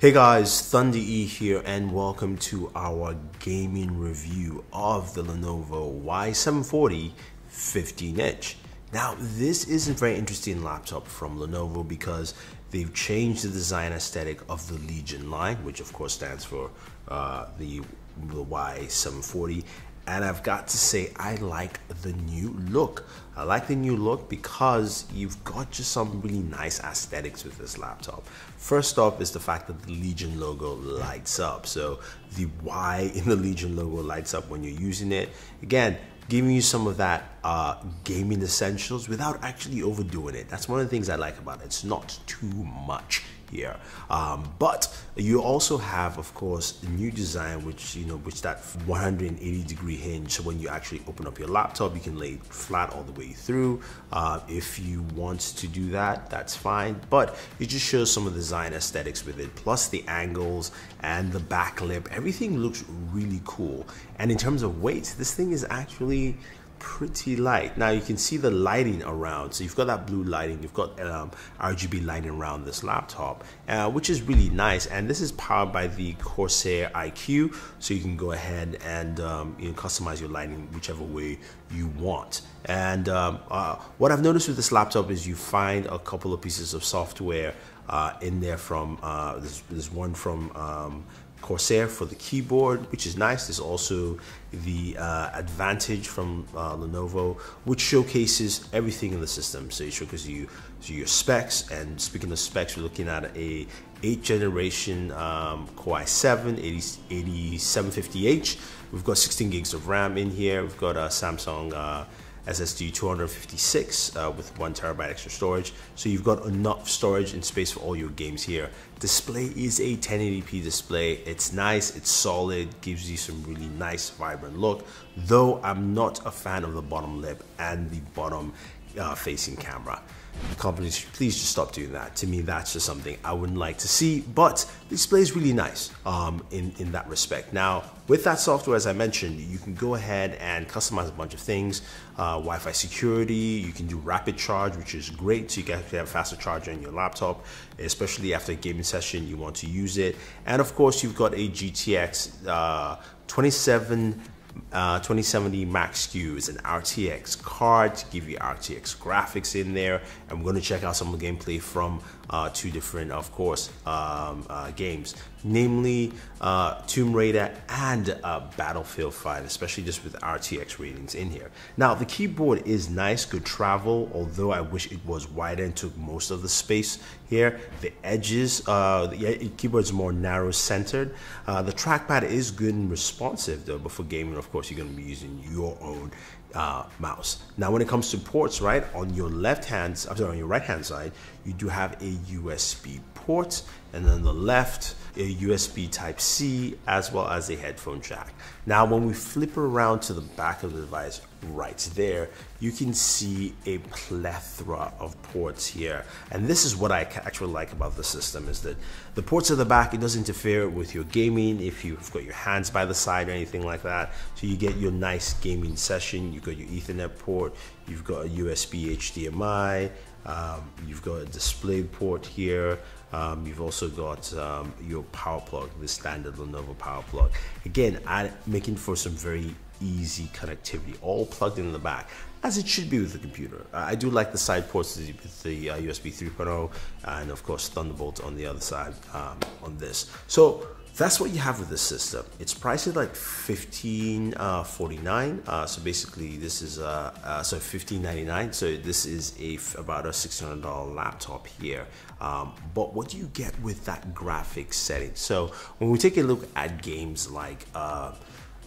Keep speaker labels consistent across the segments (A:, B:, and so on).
A: Hey guys, Thunder E here, and welcome to our gaming review of the Lenovo Y740 15 inch. Now, this is a very interesting laptop from Lenovo because they've changed the design aesthetic of the Legion line, which of course stands for uh, the, the Y740, and I've got to say I like the new look. I like the new look because you've got just some really nice aesthetics with this laptop. First off is the fact that the Legion logo lights up. So the Y in the Legion logo lights up when you're using it. Again, giving you some of that uh, gaming essentials without actually overdoing it. That's one of the things I like about it. It's not too much here. Um, but you also have, of course, a new design, which you know, which that 180 degree hinge. So when you actually open up your laptop, you can lay flat all the way through. Uh, if you want to do that, that's fine. But it just shows some of the design aesthetics with it, plus the angles and the back lip. Everything looks really cool. And in terms of weight, this thing is actually pretty light. Now you can see the lighting around. So you've got that blue lighting, you've got um, RGB lighting around this laptop, uh, which is really nice. And this is powered by the Corsair iCUE. so you can go ahead and um, you know, customize your lighting whichever way you want. And um, uh, what I've noticed with this laptop is you find a couple of pieces of software uh, in there from, uh, there's, there's one from um, Corsair for the keyboard, which is nice. There's also the uh, Advantage from uh, Lenovo, which showcases everything in the system. So it showcases you so your specs. And speaking of specs, we're looking at a 8th generation um, Core i7 80, 8750H. We've got 16 gigs of RAM in here. We've got a Samsung uh, SSD 256 uh, with one terabyte extra storage. So you've got enough storage and space for all your games here. Display is a 1080p display. It's nice, it's solid, gives you some really nice vibrant look. Though I'm not a fan of the bottom lip and the bottom uh, facing camera companies please just stop doing that. To me that's just something i wouldn't like to see but the display is really nice um, in, in that respect. Now with that software as i mentioned you can go ahead and customize a bunch of things. Uh, wi-fi security you can do rapid charge which is great so you can have a faster charger in your laptop especially after a gaming session you want to use it. And of course you've got a gtx uh, 27 uh, 2070 Max-Q is an RTX card to give you RTX graphics in there. And we're going to check out some of the gameplay from uh, two different, of course, um, uh, games, namely uh, Tomb Raider and uh, Battlefield 5, especially just with RTX ratings in here. Now, the keyboard is nice, good travel, although I wish it was wider and took most of the space here. The edges, the keyboard is more narrow centered. The trackpad is good and responsive though, but for gaming, of course, you're going to be using your own uh, mouse. Now, when it comes to ports, right, on your left hand, I'm sorry, on your right hand side, you do have a USB port, and then the left, a USB Type C, as well as a headphone jack. Now, when we flip around to the back of the device, right there, you can see a plethora of ports here. And this is what I actually like about the system is that the ports at the back, it doesn't interfere with your gaming if you've got your hands by the side or anything like that. So you get your nice gaming session. You've got your ethernet port, you've got a USB HDMI, um, you've got a display port here. Um, you've also got um, your power plug, the standard Lenovo power plug. Again, I'm making for some very easy connectivity, all plugged in the back, as it should be with the computer. I do like the side ports with the uh, USB 3.0 and of course Thunderbolt on the other side um, on this. So that's what you have with this system. It's priced at like 15 uh, 49. Uh, so basically, this is uh, uh so 15.99. So this is a about a $600 laptop here. Um, but what do you get with that graphics setting? So when we take a look at games like uh,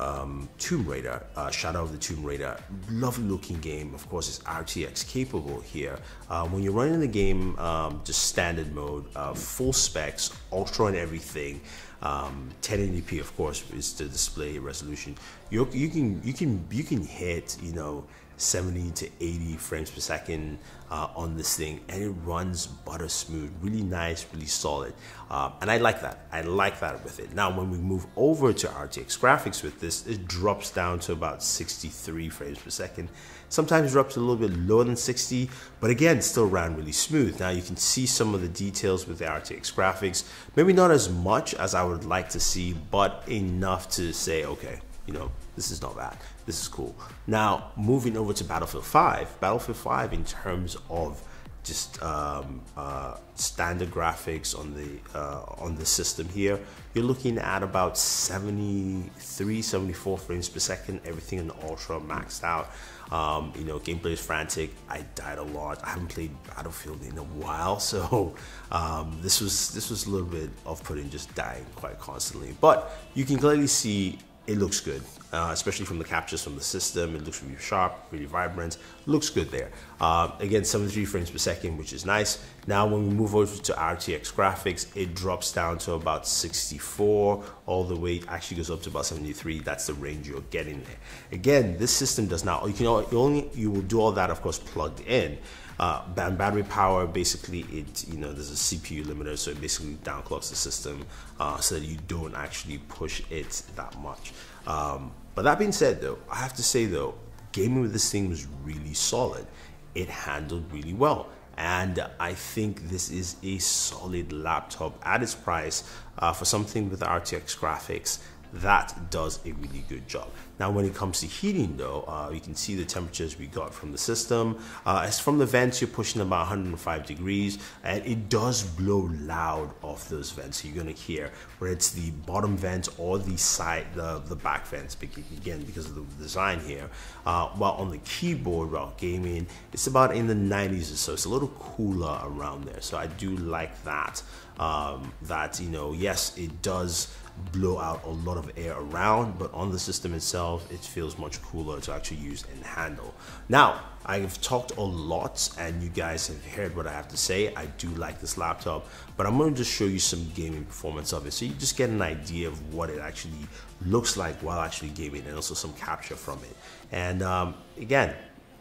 A: um, Tomb Raider, uh, Shadow of the Tomb Raider. Lovely looking game. Of course, it's RTX capable here. Uh, when you're running the game, um, just standard mode, uh, full specs, ultra and everything. Um, 1080p, of course, is the display resolution. You you can you can you can hit you know 70 to 80 frames per second uh, on this thing and it runs butter smooth really nice really solid. Uh, and I like that. I like that with it. Now when we move over to RTX graphics with this it drops down to about 63 frames per second sometimes drops a little bit lower than 60 but again still ran really smooth. Now you can see some of the details with the RTX graphics. Maybe not as much as I would like to see but enough to say okay you know this is not bad. This is cool. Now, moving over to Battlefield 5, Battlefield 5 in terms of just um, uh, standard graphics on the uh, on the system here. You're looking at about 73 74 frames per second everything in ultra maxed out. Um, you know gameplay is frantic. I died a lot. I haven't played Battlefield in a while so um, this was this was a little bit off-putting just dying quite constantly. But you can clearly see it looks good, uh, especially from the captures from the system. It looks really sharp, really vibrant. Looks good there. Uh, again, 73 frames per second, which is nice. Now, when we move over to RTX graphics, it drops down to about 64 all the way. Actually, goes up to about 73. That's the range you're getting there. Again, this system does not. You can only you will do all that, of course, plugged in. Uh, battery power, basically, it you know there's a CPU limiter, so it basically downclocks the system uh, so that you don't actually push it that much. Um, but that being said, though, I have to say though, gaming with this thing was really solid. It handled really well. And I think this is a solid laptop at its price uh, for something with RTX graphics that does a really good job. Now, when it comes to heating, though, uh, you can see the temperatures we got from the system. Uh, as from the vents, you're pushing about 105 degrees, and it does blow loud off those vents. So you're gonna hear where it's the bottom vents or the side, the, the back vents, again, because of the design here. Uh, while on the keyboard, while gaming, it's about in the 90s or so. It's a little cooler around there. So I do like that. Um, that, you know, yes, it does blow out a lot of air around, but on the system itself, it feels much cooler to actually use and handle. Now, I've talked a lot and you guys have heard what I have to say. I do like this laptop, but I'm going to just show you some gaming performance of it so you just get an idea of what it actually looks like while actually gaming and also some capture from it. And um, again,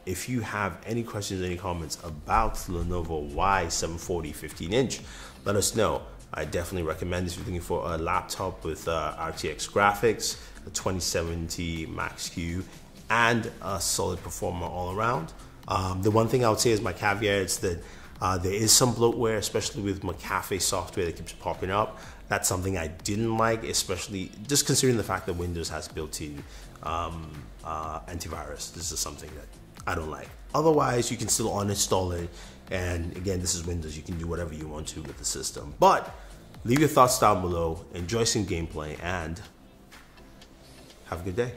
A: if you have any questions, any comments about Lenovo Y740 15 inch, let us know. I definitely recommend this if you're looking for a laptop with uh, RTX graphics, a 2070 Max-Q, and a solid performer all around. Um, the one thing I would say is my caveat is that uh, there is some bloatware, especially with McAfee software that keeps popping up. That's something I didn't like, especially just considering the fact that Windows has built-in um, uh, antivirus. This is something that I don't like. Otherwise, you can still uninstall it. And again, this is Windows. You can do whatever you want to with the system. But leave your thoughts down below. Enjoy some gameplay and have a good day.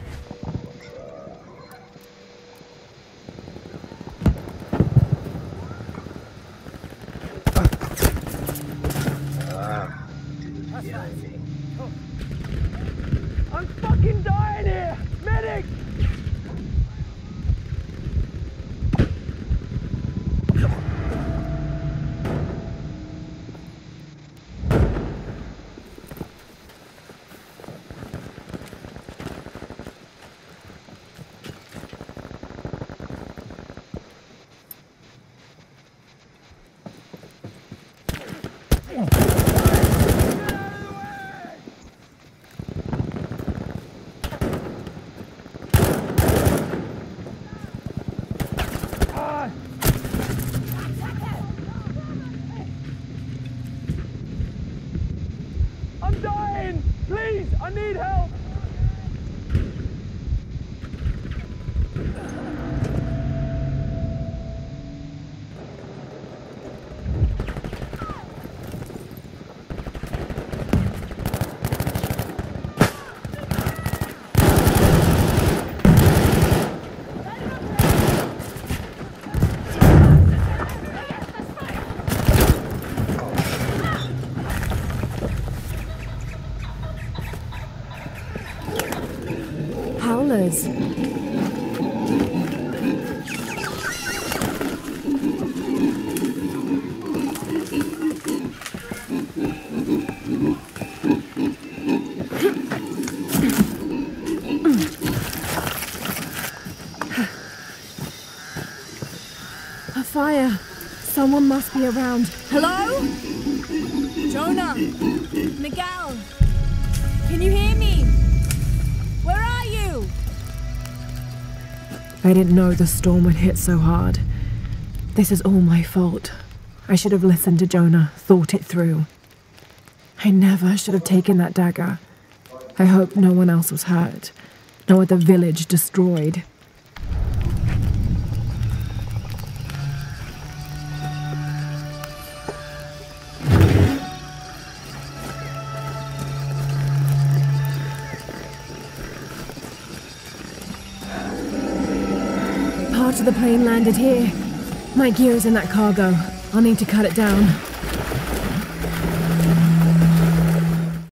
B: is. A fire. Someone
C: must be around. Hello? Jonah! Miguel! Can you hear me?
D: I didn't know the storm would hit so hard. This is all my fault. I should have listened to Jonah, thought it through. I never should have taken that dagger. I hope no one else was hurt. No other village destroyed. Part of the plane landed here. My gear is in that cargo. I'll need to cut it down.